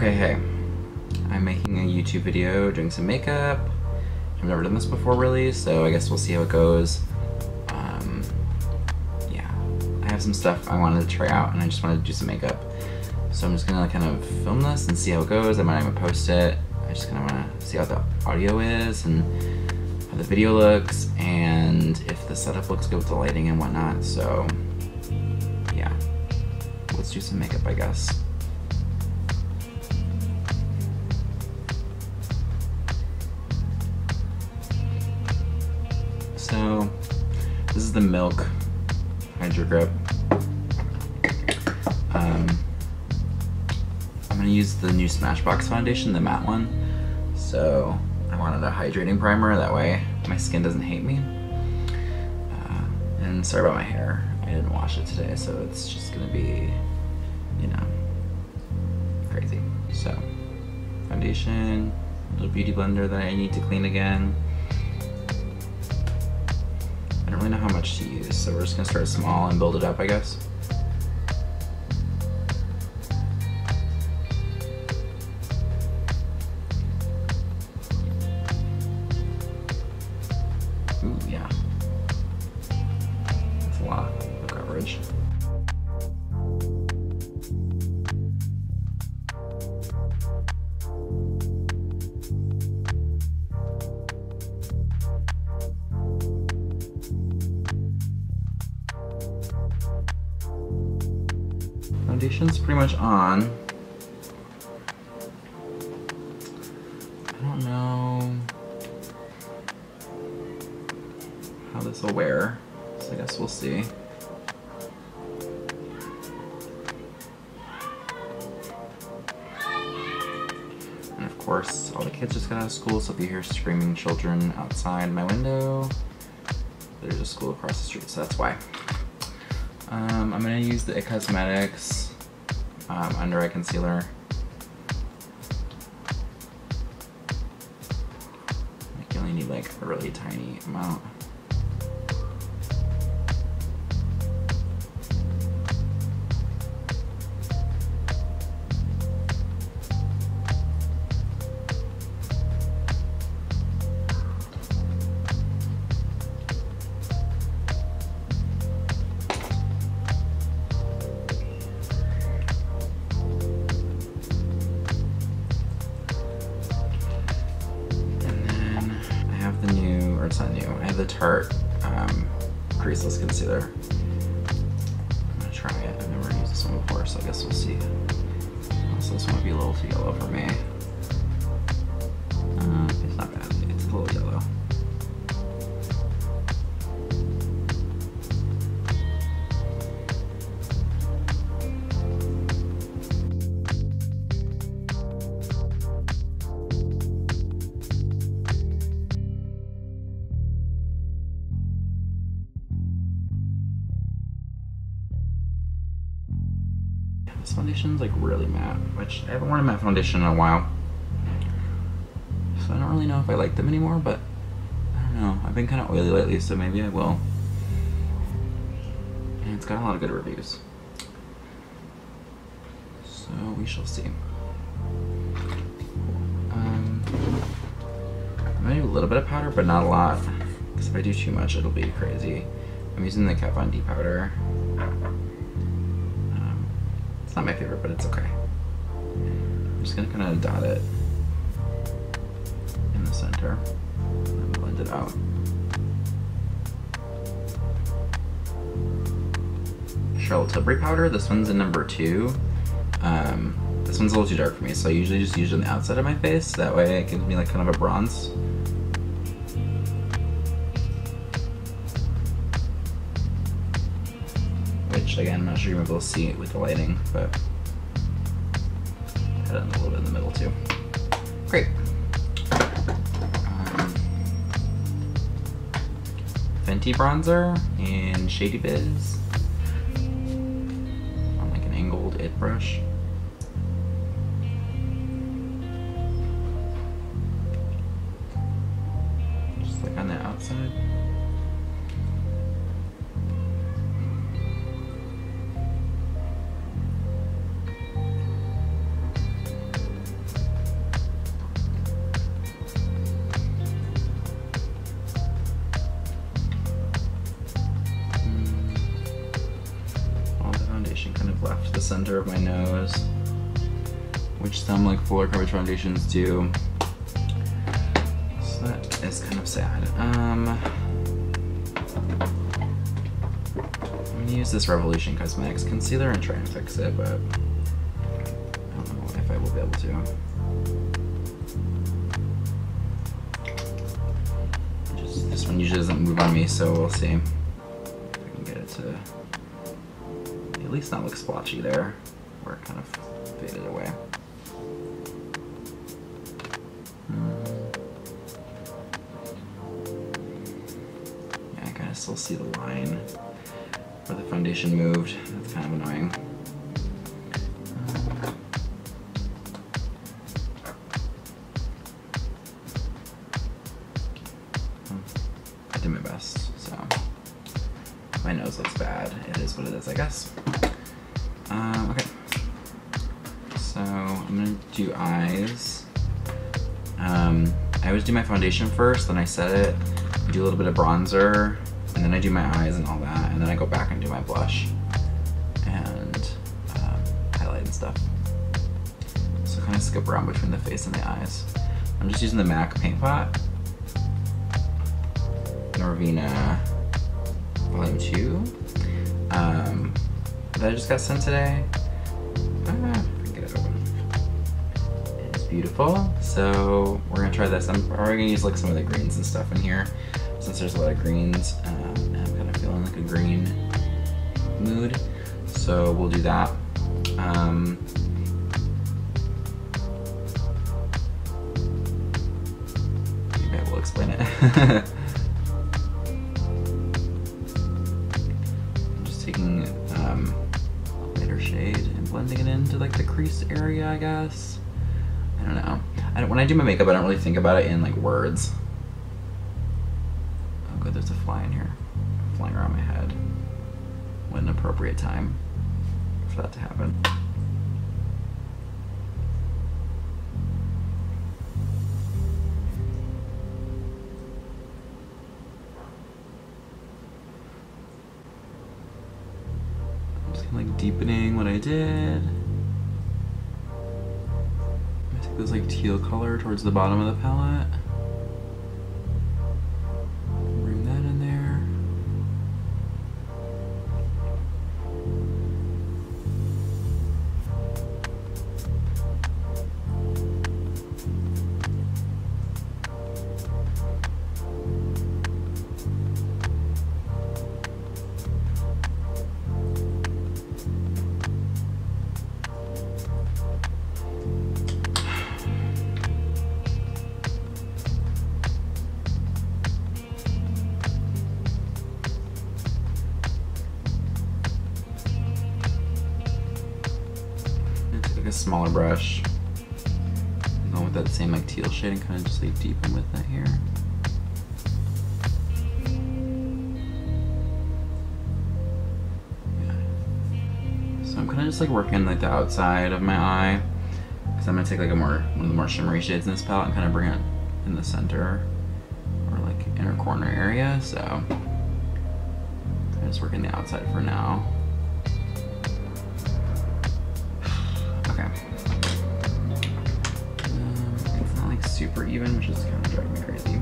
Okay, hey. I'm making a YouTube video doing some makeup. I've never done this before really, so I guess we'll see how it goes. Um, yeah, I have some stuff I wanted to try out and I just wanted to do some makeup. So I'm just gonna kind of film this and see how it goes. I might even post it. I just kind of wanna see how the audio is and how the video looks and if the setup looks good with the lighting and whatnot. So yeah, let's do some makeup I guess. This is the Milk Hydro Grip. Um, I'm gonna use the new Smashbox foundation, the matte one. So I wanted a hydrating primer, that way my skin doesn't hate me. Uh, and sorry about my hair, I didn't wash it today, so it's just gonna be, you know, crazy. So, foundation, little beauty blender that I need to clean again. I don't really know how much to use, so we're just gonna start small and build it up, I guess. Foundation's pretty much on. I don't know how this will wear, so I guess we'll see. And of course, all the kids just got out of school, so if you hear screaming children outside my window, there's a school across the street, so that's why. Um, I'm gonna use the It Cosmetics um, Under Eye Concealer. Like you only need like a really tiny amount. The Tarte um, Creaseless Concealer. I'm gonna try it. I've never used this one before, so I guess we'll see. Also, this one might be a little too yellow for me. This foundation's like really matte, which I haven't worn a matte foundation in a while. So I don't really know if I like them anymore, but I don't know. I've been kind of oily lately, so maybe I will. And it's got a lot of good reviews. So we shall see. Um, I'm gonna do a little bit of powder, but not a lot. Because if I do too much, it'll be crazy. I'm using the Kat Von D powder. It's not my favorite, but it's okay. I'm just gonna kind of dot it in the center and blend it out. Charlotte Tilbury powder, this one's in number two. Um, this one's a little too dark for me, so I usually just use it on the outside of my face. That way it gives me like kind of a bronze. Which again, I'm not sure you're able to see it with the lighting, but I had it a little bit in the middle too. Great. Um, Fenty bronzer and Shady Biz on like an angled it brush. Center of my nose, which some like fuller coverage foundations do. So that is kind of sad. Um, I'm gonna use this Revolution Cosmetics concealer and try and fix it, but I don't know if I will be able to. Just, this one usually doesn't move on me, so we'll see if I can get it to at least not look splotchy there, where it kind of faded away. Hmm. Yeah, I kind of still see the line where the foundation moved. That's kind of annoying. So I'm gonna do eyes. Um, I always do my foundation first, then I set it, do a little bit of bronzer, and then I do my eyes and all that, and then I go back and do my blush and um, highlight and stuff. So kind of skip around between the face and the eyes. I'm just using the MAC paint pot. Norvina Volume 2 um, that I just got sent today. Beautiful. So we're gonna try this. I'm probably gonna use like some of the greens and stuff in here since there's a lot of greens. Um, I'm kind of feeling like a green mood. So we'll do that. Um, maybe I will explain it. Just taking um, lighter shade and blending it into like the crease area, I guess. I when I do my makeup, I don't really think about it in like words. Oh good, there's a fly in here, flying around my head. What an appropriate time for that to happen. I'm just kind of like deepening what I did. Teal color towards the bottom of the palette. Brush. Go with that same like teal shade and kind of just like deepen with that here. Yeah. So I'm kind of just like working like the outside of my eye. Because I'm gonna take like a more one of the more shimmery shades in this palette and kind of bring it in the center or like inner corner area. So I'm just working the outside for now. Super even, which is kind of driving me crazy.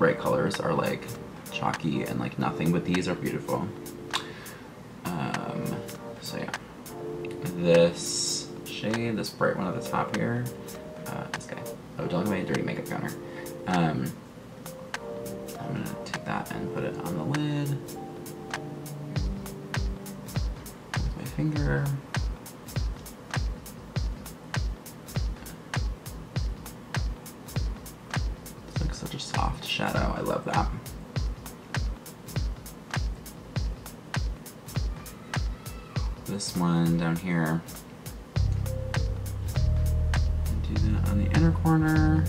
Bright colors are like chalky and like nothing, but these are beautiful. Um, so yeah, this shade, this bright one at the top here, uh, this guy. Oh, at my dirty makeup counter. Um, I'm gonna take that and put it on the lid. With my finger. Down here, on the inner corner.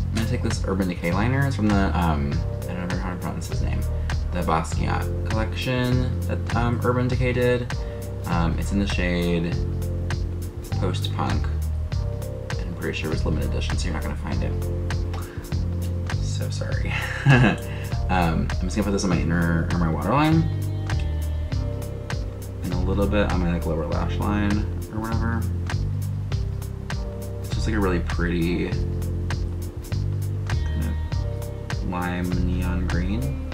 I'm gonna take this Urban Decay liner. It's from the, um, I don't know how to pronounce his name, the Basquiat collection that um, Urban Decay did. Um, it's in the shade Post Punk. I'm pretty sure it was limited edition, so you're not gonna find it. So sorry. um, I'm just gonna put this on my inner or my waterline. And a little bit on my like lower lash line or whatever. It's just like a really pretty kind of lime neon green.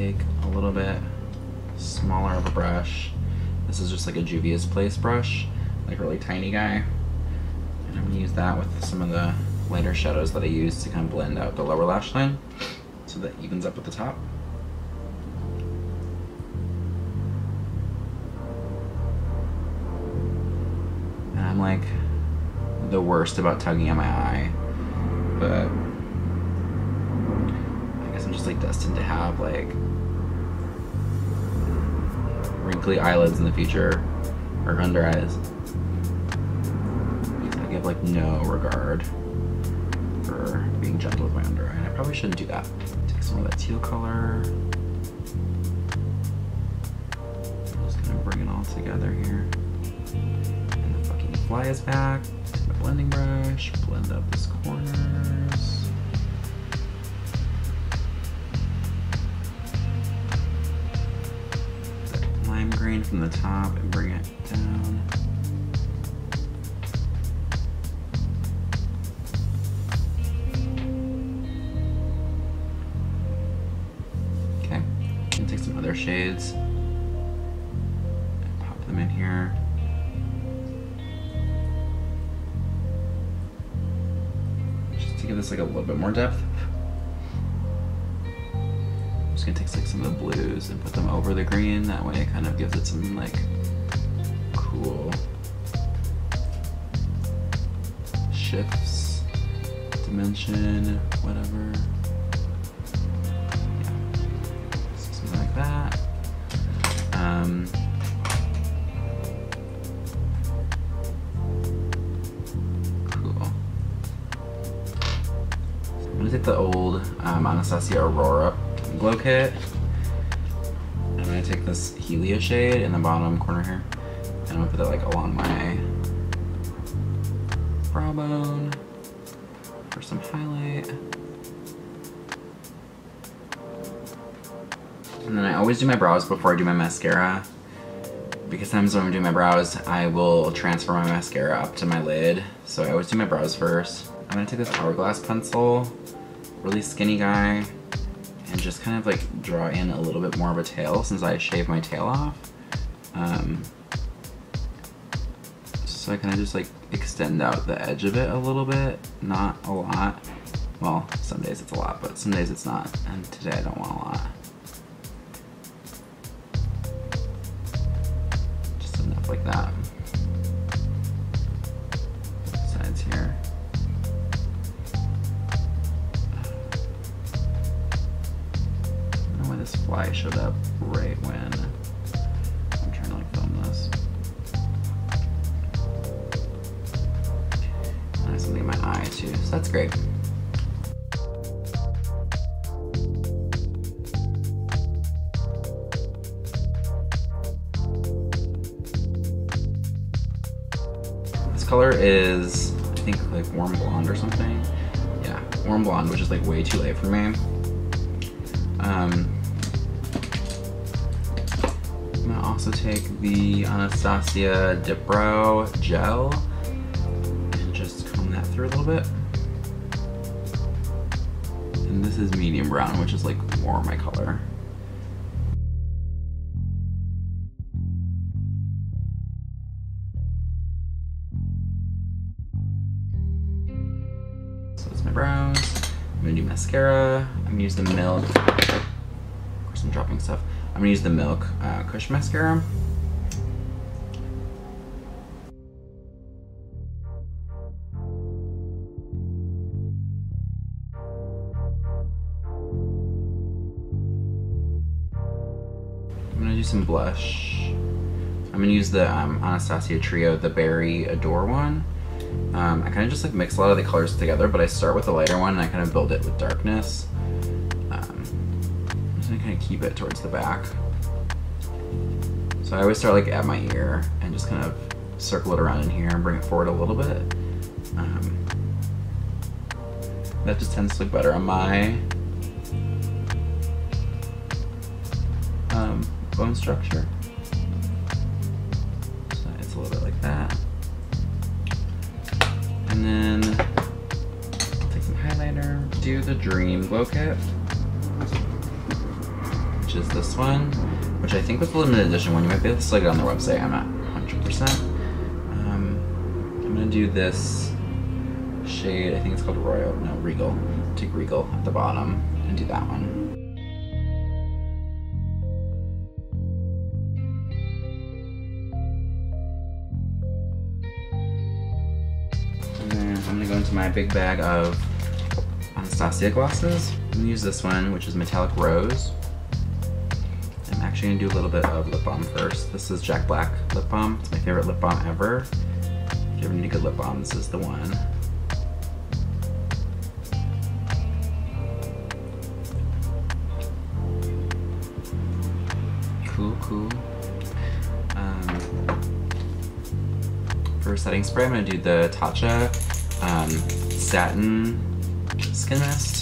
Take a little bit smaller of a brush. This is just like a Juvia's Place brush, like a really tiny guy. And I'm gonna use that with some of the lighter shadows that I use to kind of blend out the lower lash line so that evens up with the top. And I'm like the worst about tugging at my eye, but I guess I'm just like destined to have like wrinkly eyelids in the future or under eyes. I give like no regard for being gentle with my under eye. And I probably shouldn't do that. Take some of that teal color. I'm just gonna bring it all together here. And the fucking fly is back. My blending brush, blend up these corners. Lime green from the top and bring it down. Okay, and take some other shades and pop them in here. Just to give this like a little bit more depth. Just gonna take like some of the blues and put them over the green. That way it kind of gives it some like cool shifts, dimension, whatever. Something like that. Um, cool. I'm gonna take the old um, Anastasia Aurora glow kit. I'm gonna take this Helia shade in the bottom corner here, and I'm gonna put it like along my brow bone for some highlight. And then I always do my brows before I do my mascara. Because sometimes when I'm doing my brows, I will transfer my mascara up to my lid. So I always do my brows first. I'm gonna take this Hourglass pencil, really skinny guy, and just kind of like draw in a little bit more of a tail since I shaved my tail off. Um, so I kind of just like extend out the edge of it a little bit, not a lot. Well, some days it's a lot, but some days it's not. And today I don't want a lot. Just enough like that. Why fly showed up right when I'm trying to like film this. And I have something in my eye too, so that's great. This color is, I think, like warm blonde or something. Yeah, warm blonde, which is like way too late for me. Um, also take the Anastasia Dip Brow Gel and just comb that through a little bit. And this is medium brown, which is like more my color. So that's my brows. I'm gonna do mascara. I'm gonna use the Milk. Of course, I'm dropping stuff. I'm gonna use the Milk uh, Kush mascara. I'm gonna do some blush. I'm gonna use the um, Anastasia Trio, the Berry Adore one. Um, I kind of just like mix a lot of the colors together, but I start with the lighter one and I kind of build it with darkness. Gonna kind of keep it towards the back. So I always start like at my ear and just kind of circle it around in here and bring it forward a little bit. Um, that just tends to look better on my um, bone structure. So it's a little bit like that. And then I'll take some highlighter, do the Dream Glow Kit, which is this one, which I think was the limited edition one. You might be able to still get on their website. I'm not 100%. Um, I'm gonna do this shade, I think it's called Royal, no, Regal. Take Regal at the bottom and do that one. I'm gonna go into my big bag of Anastasia glosses. I'm gonna use this one, which is Metallic Rose. Actually gonna do a little bit of lip balm first. This is Jack Black lip balm. It's my favorite lip balm ever. If you ever need a good lip balm, this is the one. Cool, cool. Um, for setting spray, I'm gonna do the Tatcha um, Satin Skin Mist.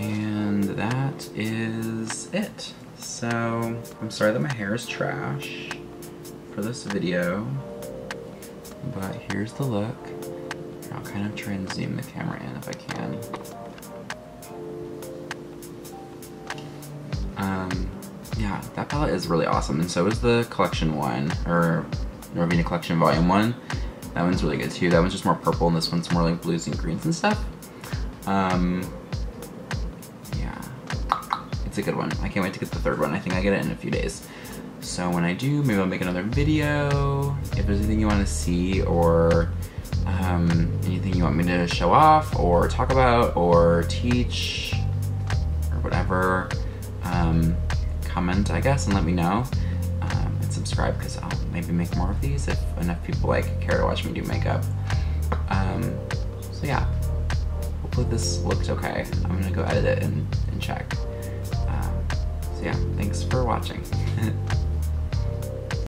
And that is it. So, I'm sorry that my hair is trash for this video, but here's the look. I'll kind of try and zoom the camera in if I can. Um, yeah, that palette is really awesome, and so is the collection one, or Norvina Collection Volume 1. That one's really good too. That one's just more purple, and this one's more like blues and greens and stuff. Um, a good one. I can't wait to get the third one. I think I get it in a few days. So when I do, maybe I'll make another video. If there's anything you want to see or um, anything you want me to show off or talk about or teach or whatever, um, comment, I guess, and let me know. Um, and subscribe because I'll maybe make more of these if enough people like care to watch me do makeup. Um, so yeah, hopefully this looked okay. I'm gonna go edit it and, and check. Yeah, thanks for watching.